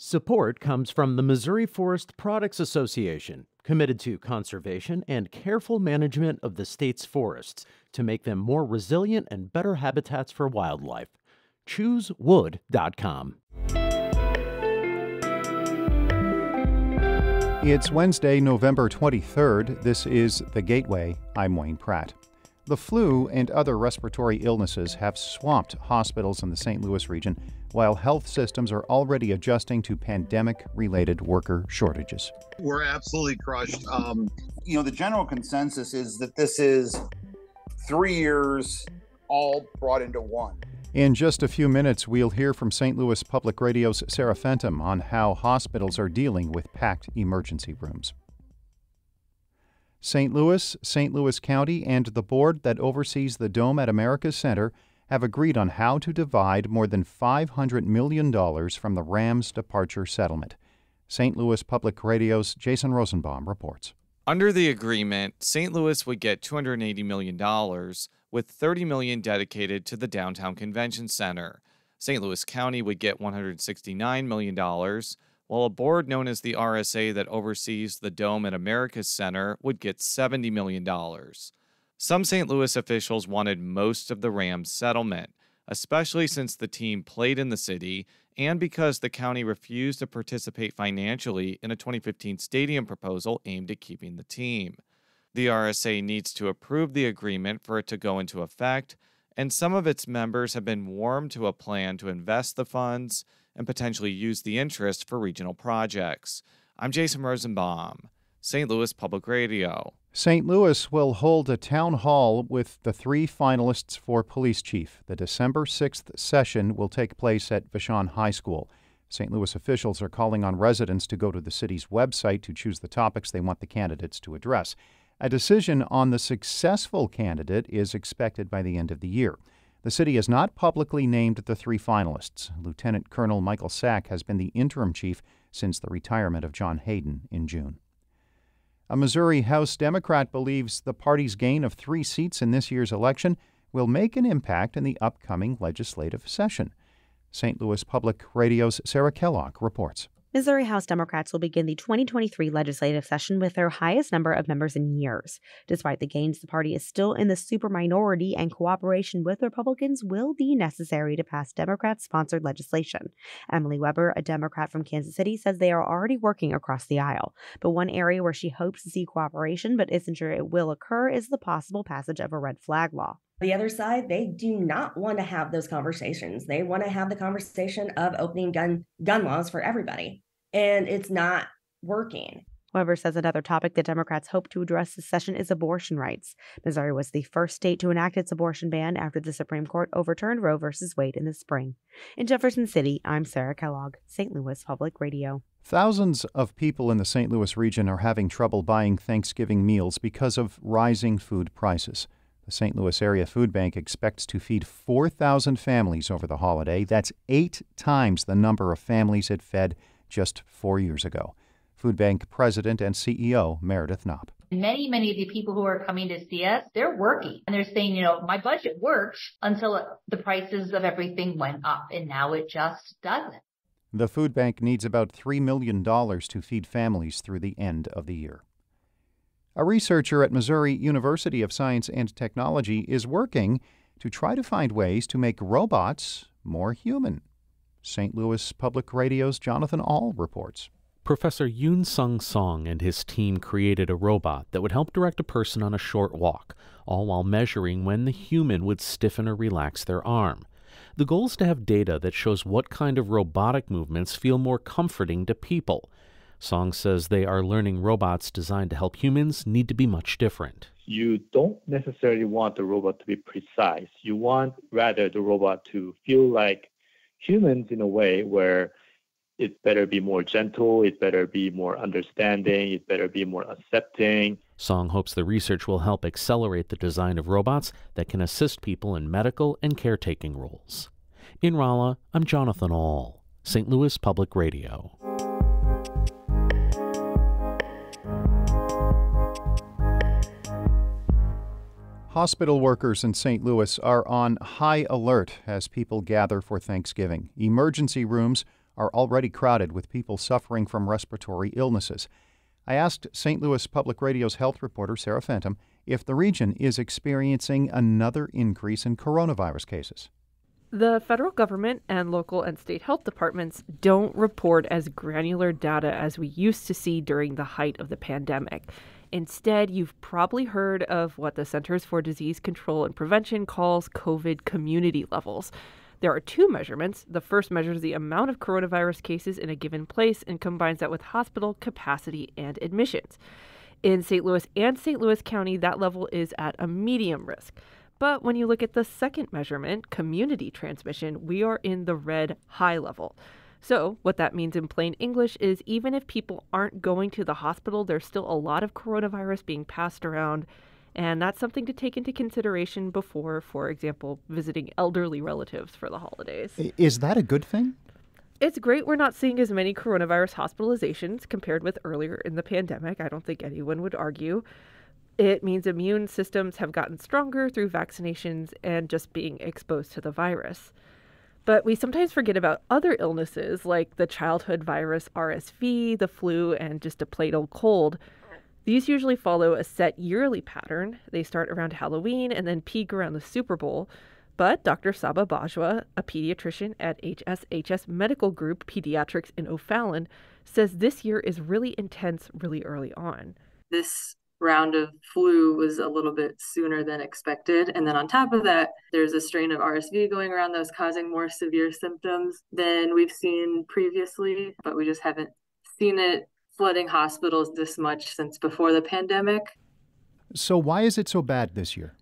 Support comes from the Missouri Forest Products Association, committed to conservation and careful management of the state's forests to make them more resilient and better habitats for wildlife. ChooseWood.com. It's Wednesday, November 23rd. This is The Gateway. I'm Wayne Pratt. The flu and other respiratory illnesses have swamped hospitals in the St. Louis region, while health systems are already adjusting to pandemic related worker shortages. We're absolutely crushed. Um, you know, the general consensus is that this is three years all brought into one. In just a few minutes, we'll hear from St. Louis Public Radio's Sarah Fentem on how hospitals are dealing with packed emergency rooms. St. Louis, St. Louis County, and the board that oversees the Dome at America's Center have agreed on how to divide more than $500 million from the Rams departure settlement. St. Louis Public Radio's Jason Rosenbaum reports. Under the agreement, St. Louis would get $280 million, with 30 million dedicated to the downtown convention center. St. Louis County would get $169 million, while a board known as the RSA that oversees the Dome at America's Center would get $70 million. Some St. Louis officials wanted most of the Rams settlement, especially since the team played in the city and because the county refused to participate financially in a 2015 stadium proposal aimed at keeping the team. The RSA needs to approve the agreement for it to go into effect, and some of its members have been warm to a plan to invest the funds and potentially use the interest for regional projects. I'm Jason Rosenbaum, St. Louis Public Radio. St. Louis will hold a town hall with the three finalists for police chief. The December 6th session will take place at Vashon High School. St. Louis officials are calling on residents to go to the city's website to choose the topics they want the candidates to address. A decision on the successful candidate is expected by the end of the year. The city has not publicly named the three finalists. Lieutenant Colonel Michael Sack has been the interim chief since the retirement of John Hayden in June. A Missouri House Democrat believes the party's gain of three seats in this year's election will make an impact in the upcoming legislative session. St. Louis Public Radio's Sarah Kellogg reports. Missouri House Democrats will begin the 2023 legislative session with their highest number of members in years. Despite the gains, the party is still in the super minority, and cooperation with Republicans will be necessary to pass Democrat sponsored legislation. Emily Weber, a Democrat from Kansas City, says they are already working across the aisle. But one area where she hopes to see cooperation but isn't sure it will occur is the possible passage of a red flag law. The other side, they do not want to have those conversations. They want to have the conversation of opening gun gun laws for everybody. And it's not working. Weber says another topic that Democrats hope to address this session is abortion rights. Missouri was the first state to enact its abortion ban after the Supreme Court overturned Roe v. Wade in the spring. In Jefferson City, I'm Sarah Kellogg, St. Louis Public Radio. Thousands of people in the St. Louis region are having trouble buying Thanksgiving meals because of rising food prices. The St. Louis Area Food Bank expects to feed 4,000 families over the holiday. That's eight times the number of families it fed just four years ago. Food Bank President and CEO Meredith Knopp. Many, many of the people who are coming to see us, they're working and they're saying, you know, my budget worked until the prices of everything went up and now it just doesn't. The food bank needs about $3 million to feed families through the end of the year. A researcher at Missouri University of Science and Technology is working to try to find ways to make robots more human. St. Louis Public Radio's Jonathan Ahl reports. Professor Yun Seong Song and his team created a robot that would help direct a person on a short walk, all while measuring when the human would stiffen or relax their arm. The goal is to have data that shows what kind of robotic movements feel more comforting to people. Song says they are learning robots designed to help humans need to be much different. You don't necessarily want the robot to be precise. You want rather the robot to feel like humans in a way where it better be more gentle, it better be more understanding, it better be more accepting. Song hopes the research will help accelerate the design of robots that can assist people in medical and caretaking roles. In Rolla, I'm Jonathan Ahl, St. Louis Public Radio. Hospital workers in St. Louis are on high alert as people gather for Thanksgiving. Emergency rooms are already crowded with people suffering from respiratory illnesses. I asked St. Louis Public Radio's health reporter Sarah Fentem if the region is experiencing another increase in coronavirus cases. The federal government and local and state health departments don't report as granular data as we used to see during the height of the pandemic. Instead, you've probably heard of what the Centers for Disease Control and Prevention calls COVID community levels. There are two measurements. The first measures the amount of coronavirus cases in a given place and combines that with hospital capacity and admissions. In St. Louis and St. Louis County, that level is at a medium risk. But when you look at the second measurement, community transmission, we are in the red high level. So, what that means in plain English is even if people aren't going to the hospital, there's still a lot of coronavirus being passed around. And that's something to take into consideration before, for example, visiting elderly relatives for the holidays. Is that a good thing? It's great we're not seeing as many coronavirus hospitalizations compared with earlier in the pandemic. I don't think anyone would argue. It means immune systems have gotten stronger through vaccinations and just being exposed to the virus. But we sometimes forget about other illnesses like the childhood virus RSV, the flu, and just a plain old cold. These usually follow a set yearly pattern. They start around Halloween and then peak around the Super Bowl. But Dr. Saba Bajwa, a pediatrician at HSHS Medical Group Pediatrics in O'Fallon, says this year is really intense really early on. This round of flu was a little bit sooner than expected. And then on top of that, there's a strain of RSV going around that was causing more severe symptoms than we've seen previously, but we just haven't seen it flooding hospitals this much since before the pandemic. So, why is it so bad this year?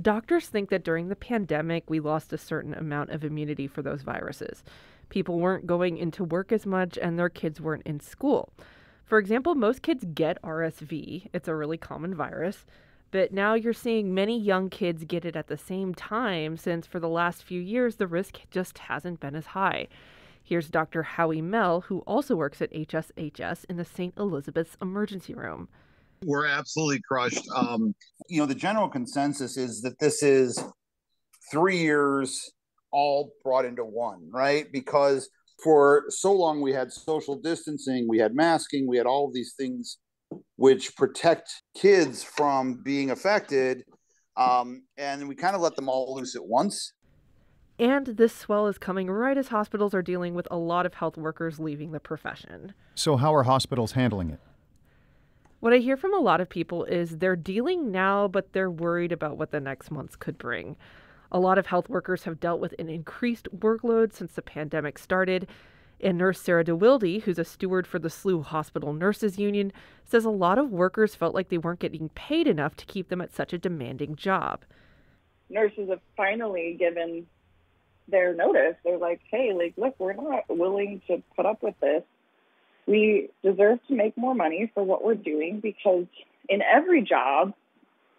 Doctors think that during the pandemic, we lost a certain amount of immunity for those viruses. People weren't going into work as much, and their kids weren't in school. For example, most kids get RSV, it's a really common virus. But now you're seeing many young kids get it at the same time, since for the last few years, the risk just hasn't been as high. Here's Dr. Howie Mell, who also works at HSHS in the St. Elizabeth's emergency room. We're absolutely crushed. Um, you know, the general consensus is that this is three years all brought into one, right? Because for so long we had social distancing, we had masking, we had all of these things which protect kids from being affected. Um, and we kind of let them all loose at once. And this swell is coming right as hospitals are dealing with a lot of health workers leaving the profession. So, how are hospitals handling it? What I hear from a lot of people is they're dealing now, but they're worried about what the next months could bring. A lot of health workers have dealt with an increased workload since the pandemic started. And nurse Sarah DeWilde, who's a steward for the SLU Hospital Nurses Union, says a lot of workers felt like they weren't getting paid enough to keep them at such a demanding job. Nurses have finally given their notice. They're like, hey, like, look, we're not willing to put up with this we deserve to make more money for what we're doing because in every job,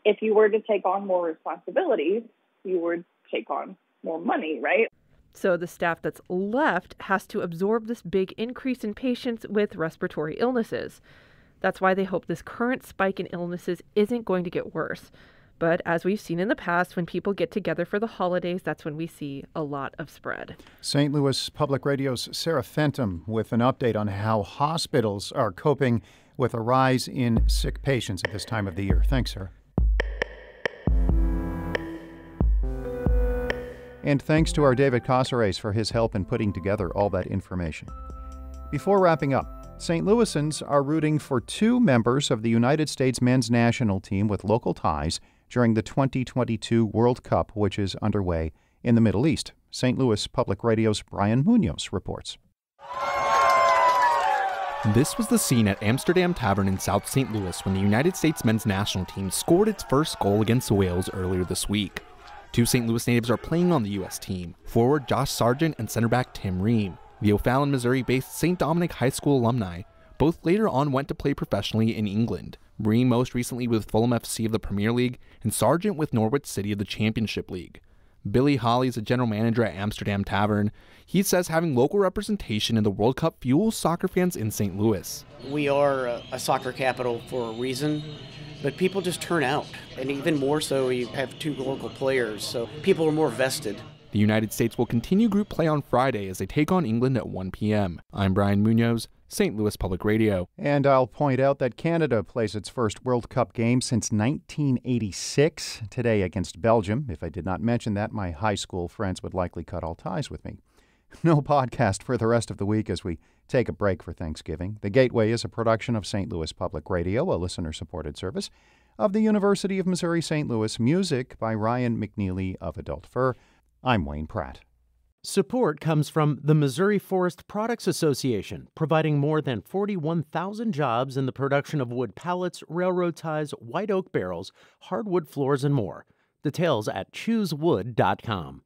if you were to take on more responsibilities, you would take on more money, right? So the staff that's left has to absorb this big increase in patients with respiratory illnesses. That's why they hope this current spike in illnesses isn't going to get worse. But as we've seen in the past, when people get together for the holidays, that's when we see a lot of spread. St. Louis Public Radio's Sarah Fentem with an update on how hospitals are coping with a rise in sick patients at this time of the year. Thanks, Sarah. And thanks to our David Casares for his help in putting together all that information. Before wrapping up, St. Louisans are rooting for two members of the United States men's national team with local ties during the 2022 World Cup, which is underway in the Middle East. St. Louis Public Radio's Brian Munoz reports. This was the scene at Amsterdam Tavern in South St. Louis when the United States men's national team scored its first goal against Wales earlier this week. Two St. Louis natives are playing on the U.S. team forward Josh Sargent and center back Tim Ream. The O'Fallon, Missouri based St. Dominic High School alumni both later on went to play professionally in England. Ream most recently with Fulham FC of the Premier League, and Sargent with Norwich City of the Championship League. Billy Holly is a general manager at Amsterdam Tavern. He says having local representation in the World Cup fuels soccer fans in St. Louis. We are a soccer capital for a reason, but people just turn out. And even more so, you have two local players, so people are more vested. The United States will continue group play on Friday as they take on England at 1 p.m. I'm Brian Munoz, St. Louis Public Radio. And I'll point out that Canada plays its first World Cup game since 1986, today against Belgium. If I did not mention that, my high school friends would likely cut all ties with me. No podcast for the rest of the week as we take a break for Thanksgiving. The Gateway is a production of St. Louis Public Radio, a listener supported service of the University of Missouri St. Louis. Music by Ryan McNeely of Adult Fur. I'm Wayne Pratt. Support comes from the Missouri Forest Products Association, providing more than 41,000 jobs in the production of wood pallets, railroad ties, white oak barrels, hardwood floors, and more. Details at choosewood.com.